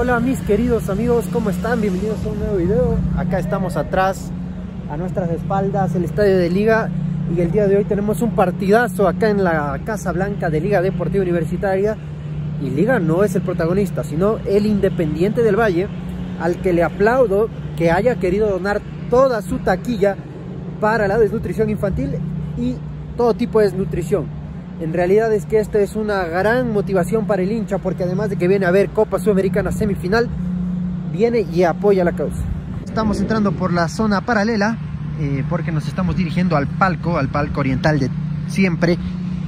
Hola mis queridos amigos, ¿cómo están? Bienvenidos a un nuevo video. Acá estamos atrás, a nuestras espaldas, el estadio de Liga. Y el día de hoy tenemos un partidazo acá en la Casa Blanca de Liga Deportiva Universitaria. Y Liga no es el protagonista, sino el Independiente del Valle, al que le aplaudo que haya querido donar toda su taquilla para la desnutrición infantil y todo tipo de desnutrición. En realidad es que esta es una gran motivación para el hincha porque además de que viene a ver Copa Sudamericana semifinal, viene y apoya la causa. Estamos entrando por la zona paralela eh, porque nos estamos dirigiendo al palco, al palco oriental de siempre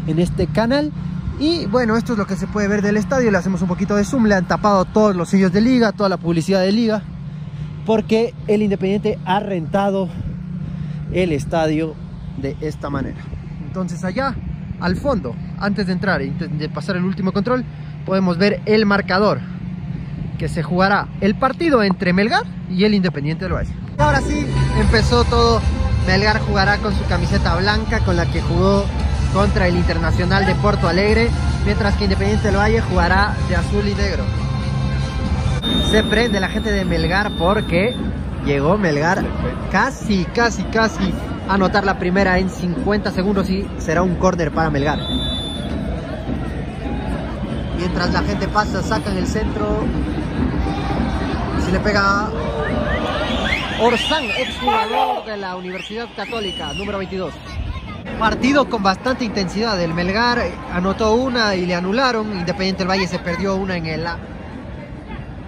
en este canal. Y bueno, esto es lo que se puede ver del estadio. Le hacemos un poquito de zoom. Le han tapado todos los sellos de liga, toda la publicidad de liga. Porque el Independiente ha rentado el estadio de esta manera. Entonces allá al fondo, antes de entrar y de pasar el último control, podemos ver el marcador que se jugará el partido entre Melgar y el Independiente del Valle. Ahora sí, empezó todo. Melgar jugará con su camiseta blanca con la que jugó contra el Internacional de Porto Alegre, mientras que Independiente del Valle jugará de azul y negro. Se prende la gente de Melgar porque llegó Melgar casi, casi, casi anotar la primera en 50 segundos y será un córner para Melgar. Mientras la gente pasa, sacan el centro. Si le pega Orsán, exjugador de la Universidad Católica, número 22. Partido con bastante intensidad. El Melgar anotó una y le anularon. Independiente del Valle se perdió una en, el,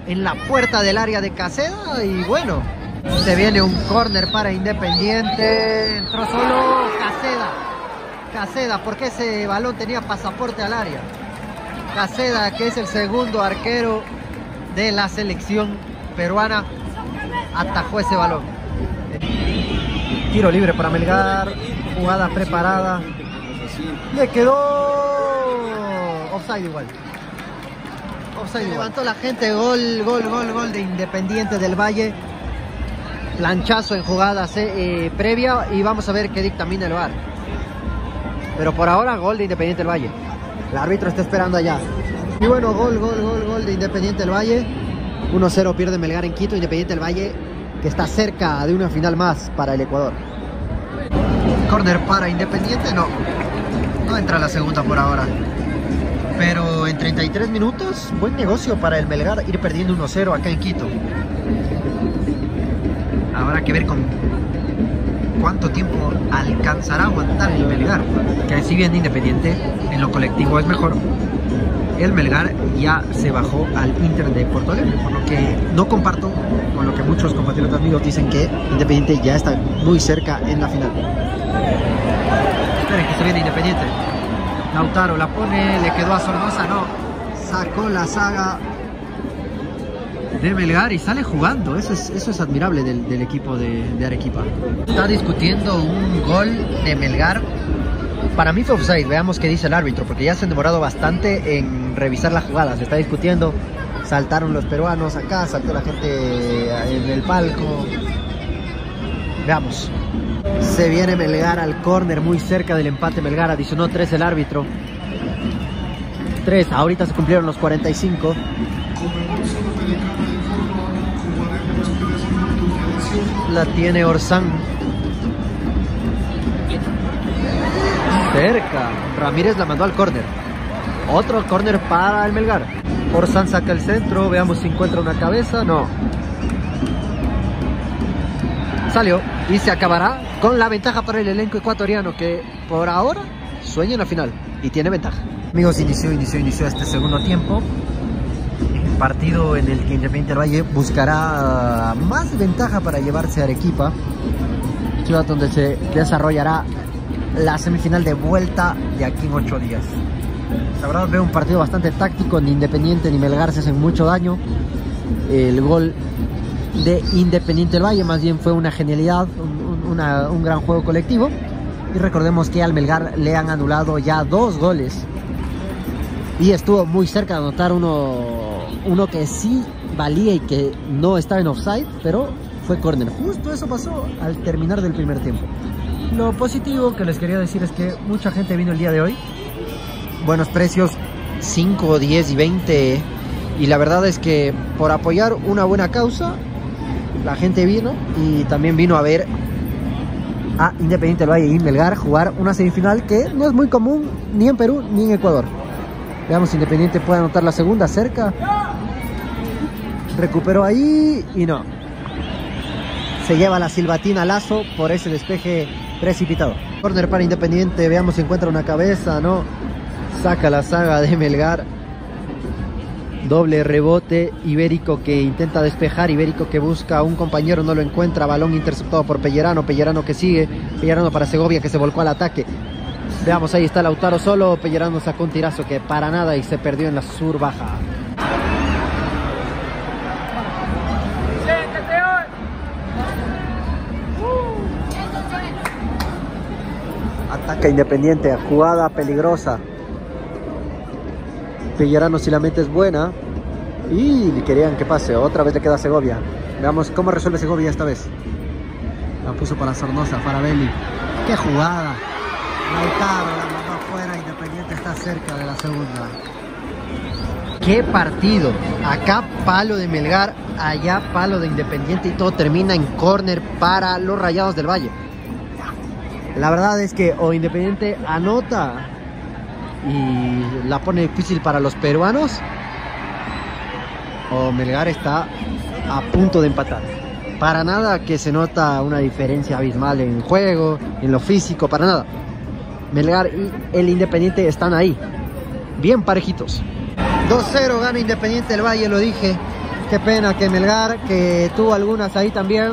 en la puerta del área de Caseda. Y bueno, se viene un córner para Independiente. Entró solo Caseda. Caseda, porque ese balón tenía pasaporte al área. Caseda, que es el segundo arquero de la selección peruana, atajó ese balón. Tiro libre para Melgar. Jugada preparada. Le quedó offside igual. Offside Levantó la gente. Gol, gol, gol, gol de Independiente del Valle planchazo en jugadas eh, previa y vamos a ver qué dictamina el VAR. Pero por ahora gol de Independiente del Valle. El árbitro está esperando allá. Y bueno, gol, gol, gol, gol de Independiente del Valle. 1-0 pierde Melgar en Quito, Independiente del Valle que está cerca de una final más para el Ecuador. Corner para Independiente, no. No entra la segunda por ahora. Pero en 33 minutos, buen negocio para el Melgar ir perdiendo 1-0 acá en Quito. Habrá que ver con cuánto tiempo alcanzará a aguantar el Melgar. Que si bien Independiente en lo colectivo es mejor, el Melgar ya se bajó al Inter de Porto Alegre, por lo que no comparto con lo que muchos compatriotas míos dicen que Independiente ya está muy cerca en la final. Esperen que se viene Independiente. Lautaro la pone, le quedó a Sornosa, no. Sacó la saga de Melgar y sale jugando. Eso es, admirable del, equipo de, Arequipa. Está discutiendo un gol de Melgar. Para mí fue offside, veamos qué dice el árbitro, porque ya se han demorado bastante en revisar la jugada. Se está discutiendo, saltaron los peruanos acá, saltó la gente en el palco. Veamos. Se viene Melgar al córner muy cerca del empate Melgar, adicionó 3 el árbitro. 3, ahorita se cumplieron los 45. La tiene Orsán. Cerca. Ramírez la mandó al córner. Otro córner para el Melgar. Orsán saca el centro. Veamos si encuentra una cabeza. No. Salió. Y se acabará con la ventaja para el elenco ecuatoriano que por ahora sueña en la final. Y tiene ventaja. Amigos, inició, inició, inició este segundo tiempo partido en el que Independiente Valle buscará más ventaja para llevarse a Arequipa, ciudad donde se desarrollará la semifinal de vuelta de aquí en ocho días. La verdad veo un partido bastante táctico, ni Independiente ni Melgar se hacen mucho daño. El gol de Independiente del Valle más bien fue una genialidad, un, un gran juego colectivo. Y recordemos que al Melgar le han anulado ya dos goles. Y estuvo muy cerca de anotar uno uno que sí valía y que no estaba en offside, pero fue córner. Justo eso pasó al terminar del primer tiempo. Lo positivo que les quería decir es que mucha gente vino el día de hoy. Buenos precios, 5, 10 y 20 Y la verdad es que por apoyar una buena causa, la gente vino y también vino a ver a Independiente del Valle y Melgar jugar una semifinal que no es muy común ni en Perú ni en Ecuador. Veamos si Independiente puede anotar la segunda cerca. Recuperó ahí y no. Se lleva la silbatina Lazo por ese despeje precipitado. Corner para Independiente, veamos si encuentra una cabeza, no. Saca la saga de Melgar. Doble rebote, Ibérico que intenta despejar, Ibérico que busca un compañero, no lo encuentra, balón interceptado por Pellerano, Pellerano que sigue, Pellerano para Segovia que se volcó al ataque. Veamos, ahí está Lautaro solo, Pellerano sacó un tirazo que para nada y se perdió en la sur baja. Ataca Independiente, jugada peligrosa. Pellerano si la mente es buena. Y querían que pase. Otra vez le queda Segovia. Veamos cómo resuelve Segovia esta vez. La puso para Sornosa, Farabelli. ¡Qué jugada! Lautaro la mandó afuera. Independiente está cerca de la segunda. ¡Qué partido! Acá palo de Melgar, allá palo de Independiente y todo termina en córner para los Rayados del Valle. La verdad es que o Independiente anota y la pone difícil para los peruanos o Melgar está a punto de empatar. Para nada que se nota una diferencia abismal en juego, en lo físico, para nada. Melgar y el Independiente están ahí, bien parejitos. 2-0 gana Independiente del Valle, lo dije. Qué pena que Melgar, que tuvo algunas ahí también,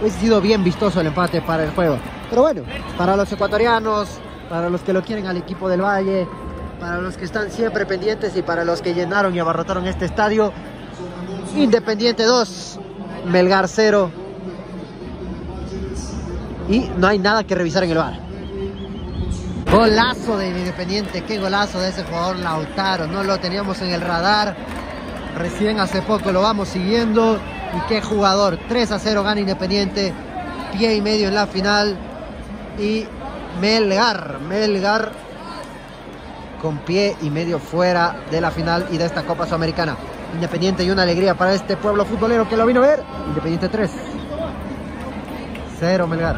hubiese sido bien vistoso el empate para el juego. Pero bueno, para los ecuatorianos, para los que lo quieren al equipo del Valle, para los que están siempre pendientes y para los que llenaron y abarrotaron este estadio, Independiente 2, Melgar 0. Y no hay nada que revisar en el bar. Golazo de Independiente, qué golazo de ese jugador Lautaro, no lo teníamos en el radar. Recién hace poco lo vamos siguiendo. Y qué jugador, 3 a 0 gana Independiente, pie y medio en la final. Y Melgar, Melgar con pie y medio fuera de la final y de esta Copa Sudamericana. Independiente y una alegría para este pueblo futbolero que lo vino a ver. Independiente 3. 0 Melgar.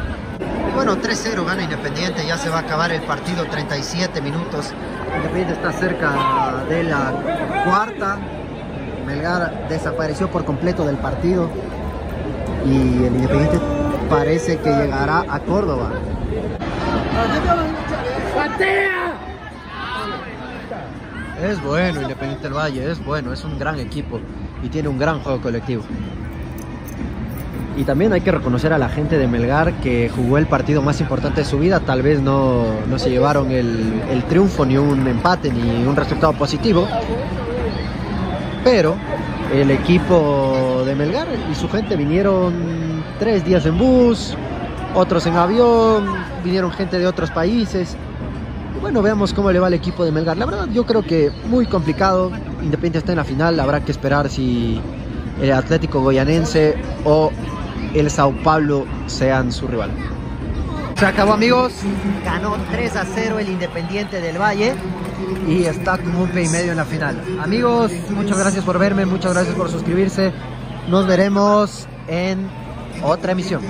Bueno, 3-0 gana Independiente, ya se va a acabar el partido, 37 minutos. Independiente está cerca de la cuarta. Melgar desapareció por completo del partido. Y el Independiente parece que llegará a Córdoba. Es bueno Independiente del Valle, es bueno, es un gran equipo y tiene un gran juego colectivo. Y también hay que reconocer a la gente de Melgar que jugó el partido más importante de su vida. Tal vez no, no se llevaron el, el, triunfo, ni un empate, ni un resultado positivo. Pero el equipo de Melgar y su gente vinieron tres días en bus, otros en avión, vinieron gente de otros países. Y bueno, veamos cómo le va al equipo de Melgar. La verdad, yo creo que muy complicado. Independiente está en la final, habrá que esperar si el Atlético Goyanense o el Sao Paulo sean su rival. Se acabó amigos, ganó 3 a 0 el Independiente del Valle y está con un pie y medio en la final. Amigos, muchas gracias por verme, muchas gracias por suscribirse. Nos veremos en otra emisión.